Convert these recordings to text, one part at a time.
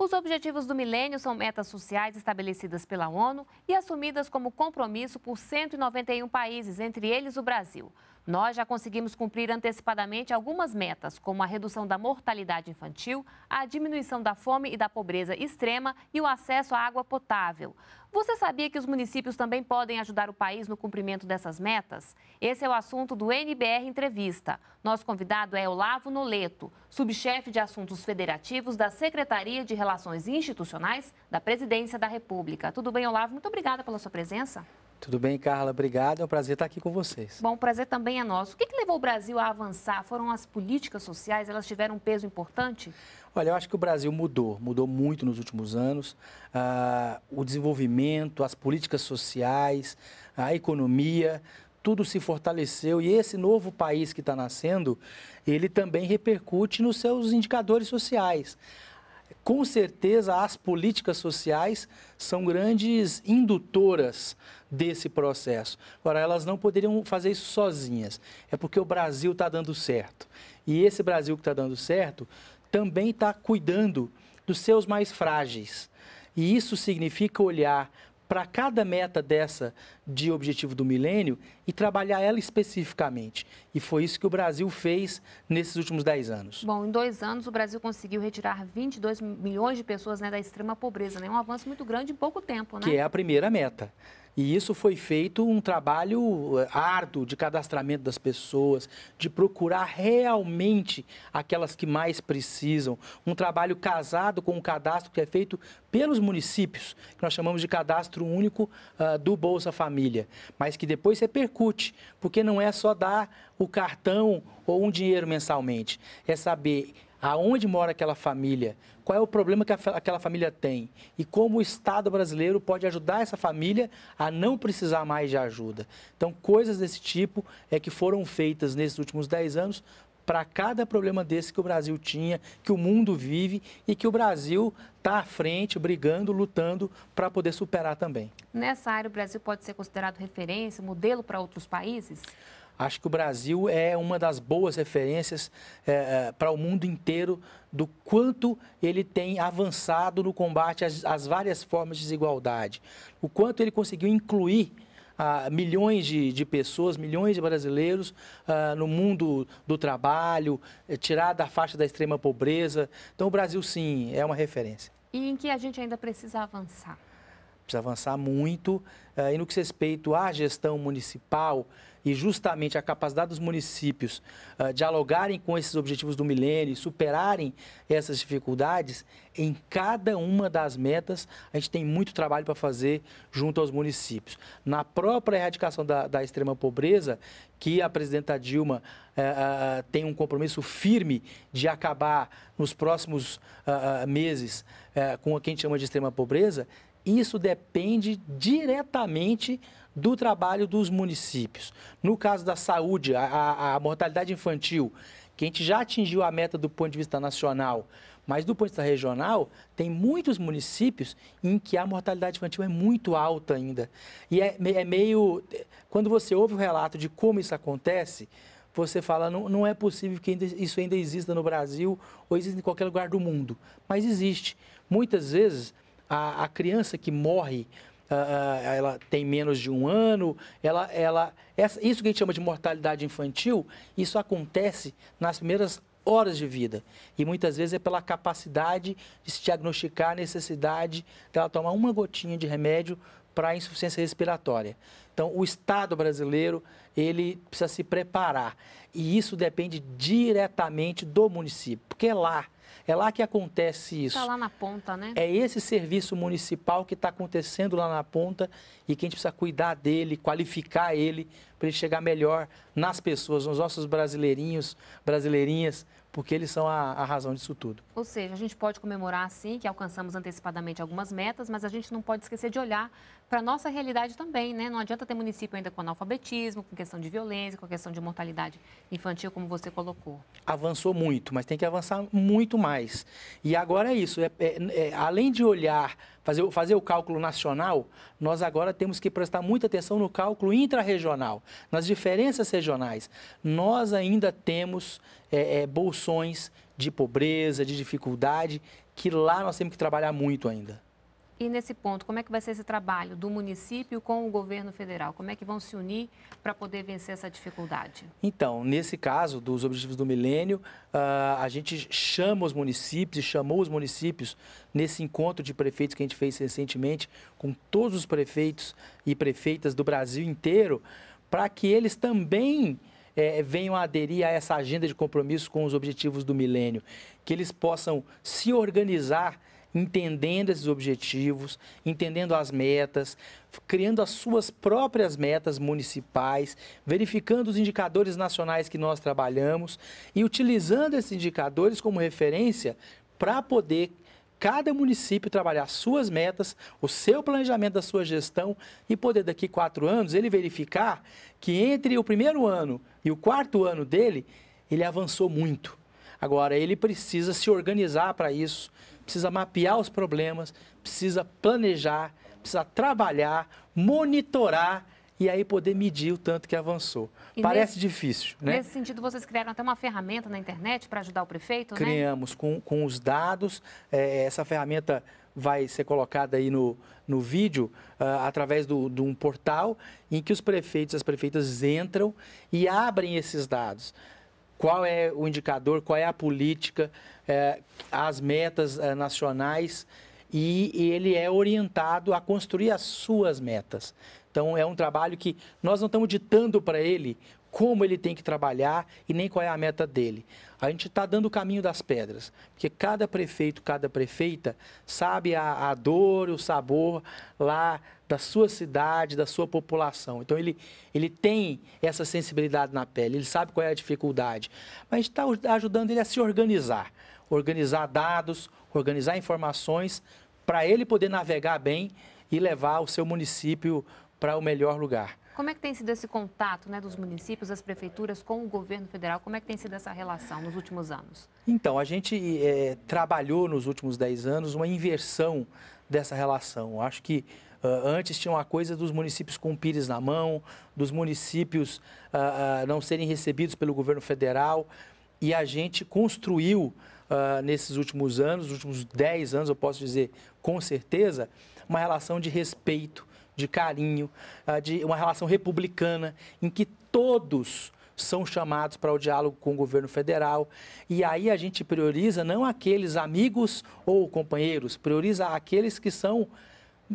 Os objetivos do milênio são metas sociais estabelecidas pela ONU e assumidas como compromisso por 191 países, entre eles o Brasil. Nós já conseguimos cumprir antecipadamente algumas metas, como a redução da mortalidade infantil, a diminuição da fome e da pobreza extrema e o acesso à água potável. Você sabia que os municípios também podem ajudar o país no cumprimento dessas metas? Esse é o assunto do NBR Entrevista. Nosso convidado é Olavo Noleto, subchefe de assuntos federativos da Secretaria de Relações Institucionais da Presidência da República. Tudo bem, Olavo? Muito obrigada pela sua presença. Tudo bem, Carla? Obrigado. É um prazer estar aqui com vocês. Bom, o prazer também é nosso. O que, que levou o Brasil a avançar? Foram as políticas sociais? Elas tiveram um peso importante? Olha, eu acho que o Brasil mudou, mudou muito nos últimos anos. Ah, o desenvolvimento, as políticas sociais, a economia, tudo se fortaleceu e esse novo país que está nascendo, ele também repercute nos seus indicadores sociais com certeza as políticas sociais são grandes indutoras desse processo. Agora, elas não poderiam fazer isso sozinhas. É porque o Brasil está dando certo. E esse Brasil que está dando certo também está cuidando dos seus mais frágeis. E isso significa olhar para cada meta dessa de objetivo do milênio e trabalhar ela especificamente. E foi isso que o Brasil fez nesses últimos 10 anos. Bom, em dois anos o Brasil conseguiu retirar 22 milhões de pessoas né, da extrema pobreza, né? um avanço muito grande em pouco tempo. Né? Que é a primeira meta. E isso foi feito um trabalho eh, árduo de cadastramento das pessoas, de procurar realmente aquelas que mais precisam. Um trabalho casado com um cadastro que é feito pelos municípios, que nós chamamos de cadastro único uh, do Bolsa Família, mas que depois repercute, porque não é só dar o cartão ou um dinheiro mensalmente, é saber aonde mora aquela família, qual é o problema que aquela família tem e como o Estado brasileiro pode ajudar essa família a não precisar mais de ajuda. Então, coisas desse tipo é que foram feitas nesses últimos 10 anos para cada problema desse que o Brasil tinha, que o mundo vive e que o Brasil está à frente, brigando, lutando para poder superar também. Nessa área, o Brasil pode ser considerado referência, modelo para outros países? Acho que o Brasil é uma das boas referências é, é, para o mundo inteiro do quanto ele tem avançado no combate às, às várias formas de desigualdade, o quanto ele conseguiu incluir ah, milhões de, de, pessoas, milhões de brasileiros ah, no mundo do trabalho, eh, tirar da faixa da extrema pobreza. Então, o Brasil, sim, é uma referência. E em que a gente ainda precisa avançar? Precisa avançar muito. Ah, e no que se respeita à gestão municipal, e justamente a capacidade dos municípios uh, dialogarem com esses objetivos do milênio, superarem essas dificuldades, em cada uma das metas a gente tem muito trabalho para fazer junto aos municípios. Na própria erradicação da, da extrema pobreza, que a presidenta Dilma uh, tem um compromisso firme de acabar nos próximos meses com o que a gente chama de extrema pobreza, isso depende diretamente do trabalho dos municípios. No caso da saúde, a, a, mortalidade infantil, que a gente já atingiu a meta do ponto de vista nacional, mas do ponto de vista regional, tem muitos municípios em que a mortalidade infantil é muito alta ainda. E é, é meio. Quando você ouve o relato de como isso acontece, você fala, não, não é possível que isso ainda exista no Brasil ou exista em qualquer lugar do mundo. Mas existe. Muitas vezes, a, a criança que morre ela tem menos de um ano, ela, ela, essa, isso que a gente chama de mortalidade infantil, isso acontece nas primeiras horas de vida. E muitas vezes é pela capacidade de se diagnosticar a necessidade dela tomar uma gotinha de remédio para insuficiência respiratória. Então, o Estado brasileiro, ele precisa se preparar. E isso depende diretamente do município, porque é lá é lá que acontece isso. Está lá na ponta, né? É esse serviço municipal que está acontecendo lá na ponta e que a gente precisa cuidar dele, qualificar ele para ele chegar melhor nas pessoas, nos nossos brasileirinhos, brasileirinhas, porque eles são a, a, razão disso tudo. Ou seja, a gente pode comemorar sim que alcançamos antecipadamente algumas metas, mas a gente não pode esquecer de olhar para a nossa realidade também, né? Não adianta ter município ainda com analfabetismo, com questão de violência, com questão de mortalidade infantil, como você colocou. Avançou muito, mas tem que avançar muito mais. E agora é isso, é, é, é, além de olhar, fazer, fazer o cálculo nacional, nós agora temos que prestar muita atenção no cálculo intrarregional, nas diferenças regionais. Nós ainda temos é, é, bolsões de pobreza, de dificuldade, que lá nós temos que trabalhar muito ainda. E nesse ponto, como é que vai ser esse trabalho do município com o governo federal? Como é que vão se unir para poder vencer essa dificuldade? Então, nesse caso dos Objetivos do Milênio, uh, a gente chama os municípios e chamou os municípios nesse encontro de prefeitos que a gente fez recentemente com todos os prefeitos e prefeitas do Brasil inteiro, para que eles também é, venham a aderir a essa agenda de compromisso com os Objetivos do Milênio, que eles possam se organizar entendendo esses objetivos, entendendo as metas, criando as suas próprias metas municipais, verificando os indicadores nacionais que nós trabalhamos e utilizando esses indicadores como referência para poder cada município trabalhar suas metas, o seu planejamento da sua gestão e poder daqui quatro anos ele verificar que entre o primeiro ano e o quarto ano dele ele avançou muito. Agora ele precisa se organizar para isso, precisa mapear os problemas, precisa planejar, precisa trabalhar, monitorar e aí poder medir o tanto que avançou. E Parece nesse, difícil, né? Nesse sentido, vocês criaram até uma ferramenta na internet para ajudar o prefeito, né? Criamos, né? com, com os dados. É, essa ferramenta vai ser colocada aí no, no vídeo uh, através do, de um portal em que os prefeitos e as prefeitas entram e abrem esses dados qual é o indicador, qual é a política, é, as metas é, nacionais e, e ele é orientado a construir as suas metas. Então, é um trabalho que nós não estamos ditando para ele como ele tem que trabalhar e nem qual é a meta dele. A gente está dando o caminho das pedras, porque cada prefeito, cada prefeita sabe a, a dor, o sabor lá da sua cidade, da sua população. Então ele, ele tem essa sensibilidade na pele, ele sabe qual é a dificuldade. Mas está ajudando ele a se organizar, organizar dados, organizar informações para ele poder navegar bem e levar o seu município para o melhor lugar. Como é que tem sido esse contato né, dos municípios, das prefeituras com o governo federal? Como é que tem sido essa relação nos últimos anos? Então, a gente é, trabalhou nos últimos 10 anos uma inversão dessa relação. Acho que uh, antes tinha uma coisa dos municípios com pires na mão, dos municípios uh, uh, não serem recebidos pelo governo federal, e a gente construiu nesses últimos anos, nos últimos 10 anos, eu posso dizer com certeza, uma relação de respeito de carinho, ah, de uma relação republicana, em que todos são chamados para o diálogo com o governo federal. E aí a gente prioriza não aqueles amigos ou companheiros, prioriza aqueles que são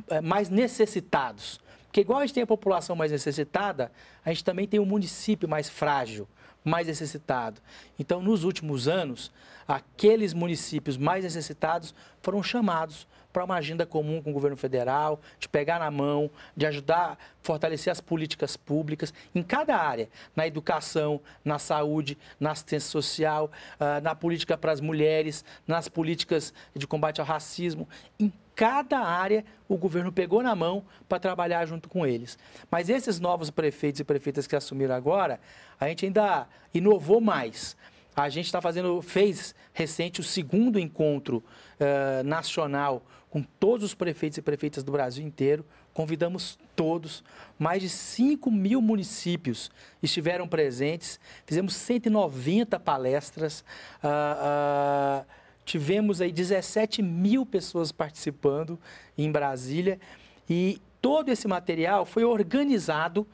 eh, mais necessitados. Porque igual a gente tem a população mais necessitada, a gente também tem o município mais frágil, mais necessitado. Então, nos últimos anos, aqueles municípios mais necessitados foram chamados para uma agenda comum com o governo federal, de pegar na mão, de ajudar a fortalecer as políticas públicas em cada área, na educação, na saúde, na assistência social, ah, na política para as mulheres, nas políticas de combate ao racismo. Em cada área o governo pegou na mão para trabalhar junto com eles. Mas esses novos prefeitos e prefeitas que assumiram agora, a gente ainda inovou mais. A gente está fazendo, fez recente o segundo encontro uh, nacional com todos os prefeitos e prefeitas do Brasil inteiro. Convidamos todos, mais de 5 mil municípios estiveram presentes, fizemos 190 palestras, uh, uh, tivemos aí 17 mil pessoas participando em Brasília. E todo esse material foi organizado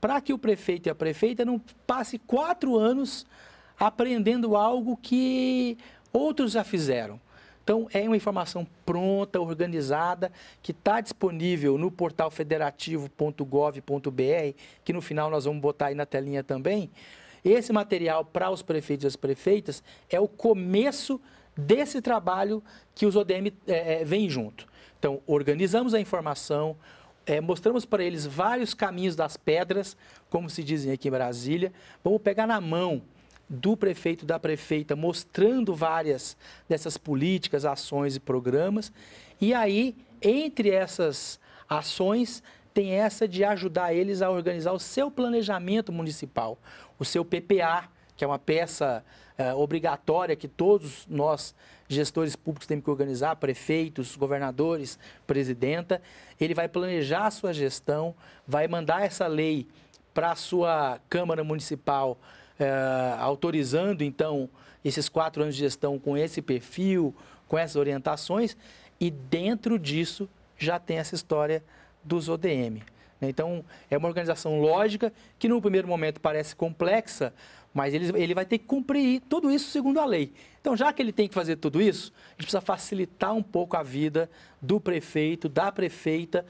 para que o prefeito e a prefeita não passe quatro anos aprendendo algo que outros já fizeram. Então, é uma informação pronta, organizada, que está disponível no portal federativo.gov.br, que no final nós vamos botar aí na telinha também. Esse material para os prefeitos e as prefeitas é o começo desse trabalho que os ODM é, é, vem junto. Então, organizamos a informação, é, mostramos para eles vários caminhos das pedras, como se dizem aqui em Brasília. Vamos pegar na mão do prefeito, da prefeita, mostrando várias dessas políticas, ações e programas. E aí, entre essas ações, tem essa de ajudar eles a organizar o seu planejamento municipal, o seu PPA, que é uma peça é, obrigatória que todos nós, gestores públicos, temos que organizar, prefeitos, governadores, presidenta. Ele vai planejar a sua gestão, vai mandar essa lei para a sua Câmara Municipal é, autorizando, então, esses quatro anos de gestão com esse perfil, com essas orientações e dentro disso já tem essa história dos ODM. Né? Então, é uma organização lógica que, no primeiro momento, parece complexa, mas ele, ele vai ter que cumprir tudo isso segundo a lei. Então, já que ele tem que fazer tudo isso, a gente precisa facilitar um pouco a vida do prefeito, da prefeita,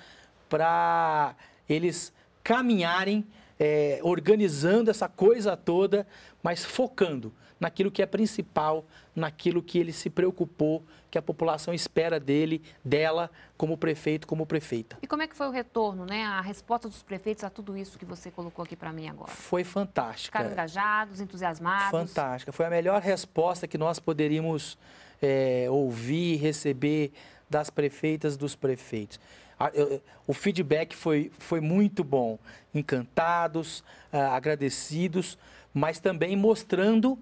para eles caminharem é, organizando essa coisa toda, mas focando naquilo que é principal, naquilo que ele se preocupou, que a população espera dele, dela, como prefeito, como prefeita. E como é que foi o retorno, né? A resposta dos prefeitos a tudo isso que você colocou aqui para mim agora? Foi fantástica. Ficaram engajados, entusiasmados? Fantástica. Foi a melhor resposta que nós poderíamos é, ouvir, receber das prefeitas, dos prefeitos. O feedback foi, foi muito bom, encantados, ah, agradecidos, mas também mostrando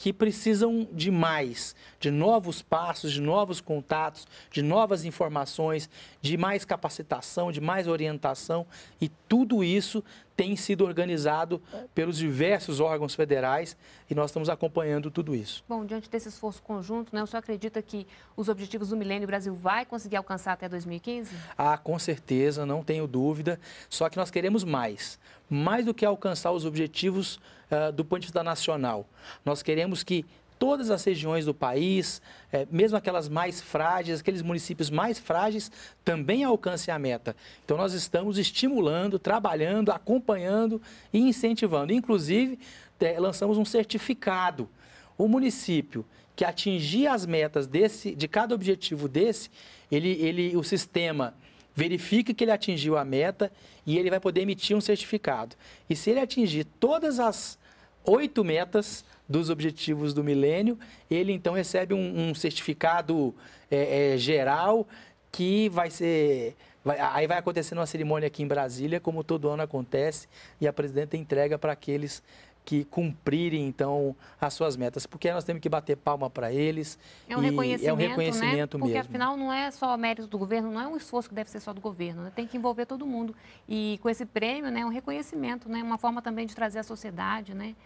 que precisam de mais, de novos passos, de novos contatos, de novas informações, de mais capacitação, de mais orientação. E tudo isso tem sido organizado pelos diversos órgãos federais e nós estamos acompanhando tudo isso. Bom, diante desse esforço conjunto, né, o senhor acredita que os objetivos do milênio Brasil vai conseguir alcançar até 2015? Ah, com certeza, não tenho dúvida. Só que nós queremos mais. Mais do que alcançar os objetivos uh, do ponto de vista nacional. Nós queremos que todas as regiões do país, é, mesmo aquelas mais frágeis, aqueles municípios mais frágeis, também alcancem a meta. Então, nós estamos estimulando, trabalhando, acompanhando e incentivando. Inclusive, é, lançamos um certificado. O município que atingir as metas desse, de cada objetivo desse, ele, ele, o sistema verifica que ele atingiu a meta e ele vai poder emitir um certificado. E se ele atingir todas as oito metas, dos objetivos do milênio, ele então recebe um, um certificado é, é, geral que vai ser. Vai, aí vai acontecer uma cerimônia aqui em Brasília, como todo ano acontece, e a presidenta entrega para aqueles que cumprirem então as suas metas, porque nós temos que bater palma para eles. É um reconhecimento, é um reconhecimento né? Porque mesmo. afinal não é só mérito do governo, não é um esforço que deve ser só do governo, né? tem que envolver todo mundo. E com esse prêmio, né, é um reconhecimento, né, uma forma também de trazer a sociedade, né,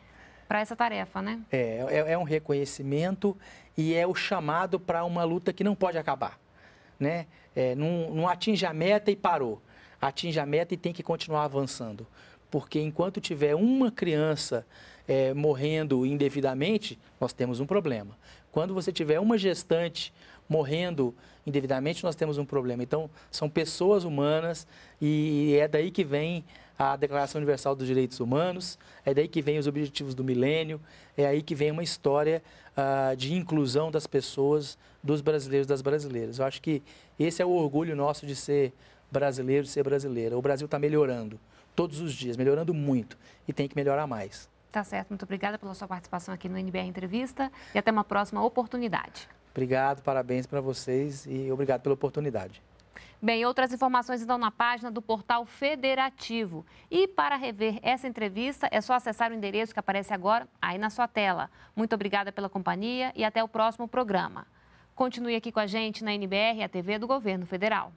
para essa tarefa, né? É, é, é, um reconhecimento e é o chamado para uma luta que não pode acabar, né? É, não, não atinge a meta e parou. Atinge a meta e tem que continuar avançando. Porque enquanto tiver uma criança é, morrendo indevidamente, nós temos um problema. Quando você tiver uma gestante morrendo indevidamente, nós temos um problema. Então, são pessoas humanas e é daí que vem a Declaração Universal dos Direitos Humanos, é daí que vem os objetivos do milênio, é aí que vem uma história uh, de inclusão das pessoas, dos brasileiros das brasileiras. Eu acho que esse é o orgulho nosso de ser brasileiro, de ser brasileira. O Brasil está melhorando todos os dias, melhorando muito e tem que melhorar mais. Tá certo, muito obrigada pela sua participação aqui no NBR Entrevista e até uma próxima oportunidade. Obrigado, parabéns para vocês e obrigado pela oportunidade. Bem, outras informações estão na página do portal Federativo. E para rever essa entrevista, é só acessar o endereço que aparece agora aí na sua tela. Muito obrigada pela companhia e até o próximo programa. Continue aqui com a gente na NBR, a TV do Governo Federal.